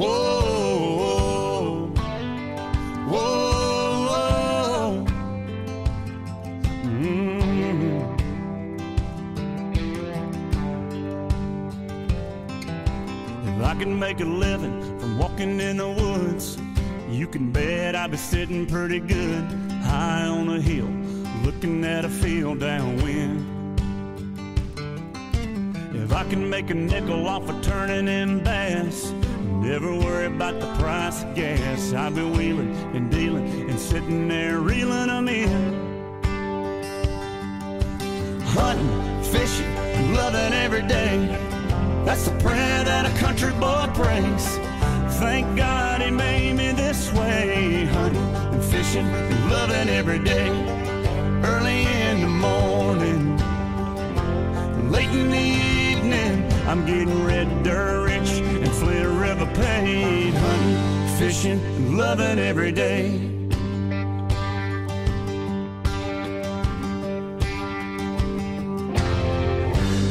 Mm-hmm. If I can make a living from walking in the woods, you can bet I'd be sitting pretty good high on a hill, looking at a field downwind. If I can make a nickel off of turning in bass never worry about the price of gas. I've been wheeling and dealing and sitting there reeling them in. Hunting, fishing, loving every day. That's the prayer that a country boy prays. Thank God he made me this way. Hunting and fishing and loving every day. Early in the morning, late in the evening, I'm getting red dirt rich Flint River paid. Hunting, fishing, and loving every day.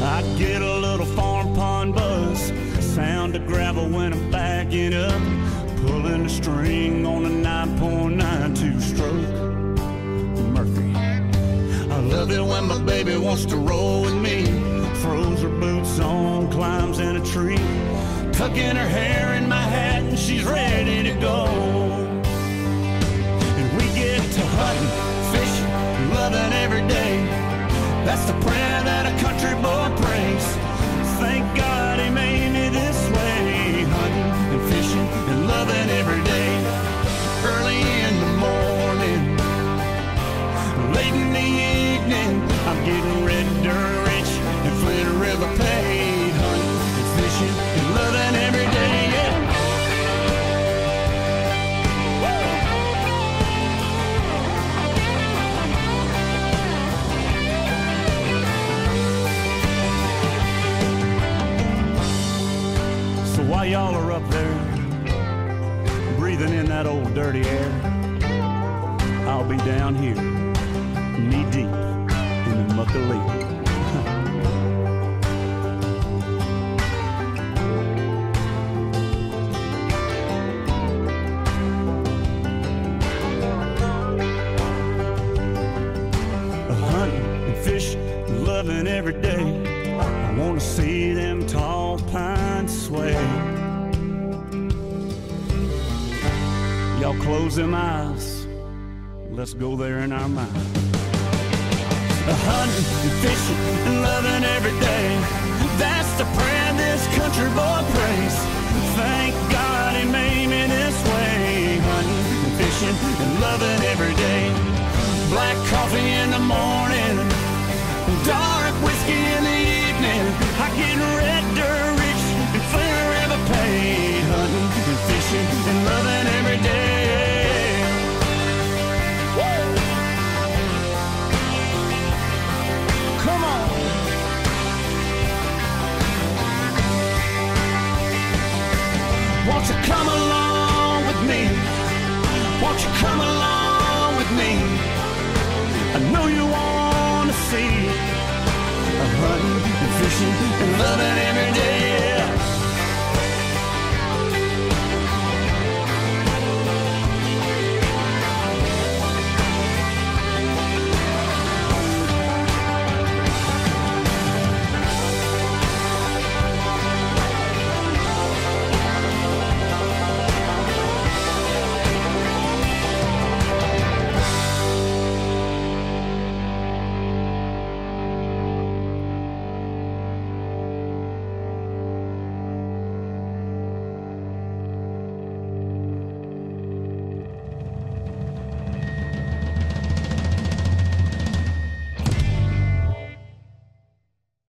I get a little farm pond buzz, sound of gravel when I'm backing up, pulling the string on a 9.92 stroke. Murphy. I love it when my baby wants to roll with me, throws her boots on, climbs in a tree, tucking her hair in my hat, and she's ready to go. Y'all are up there, breathing in that old dirty air, I'll be down here, knee deep in the muck fishing, loving every day. I wanna see them tall pines sway. Y'all close them eyes. Let's go there in our mind. Hunting and fishing and loving every day. That's the prayer this country boy prays. Thank God he made me this way. Hunting and fishing and loving every day. Black coffee in the morning, hunting and fishing and loving every day.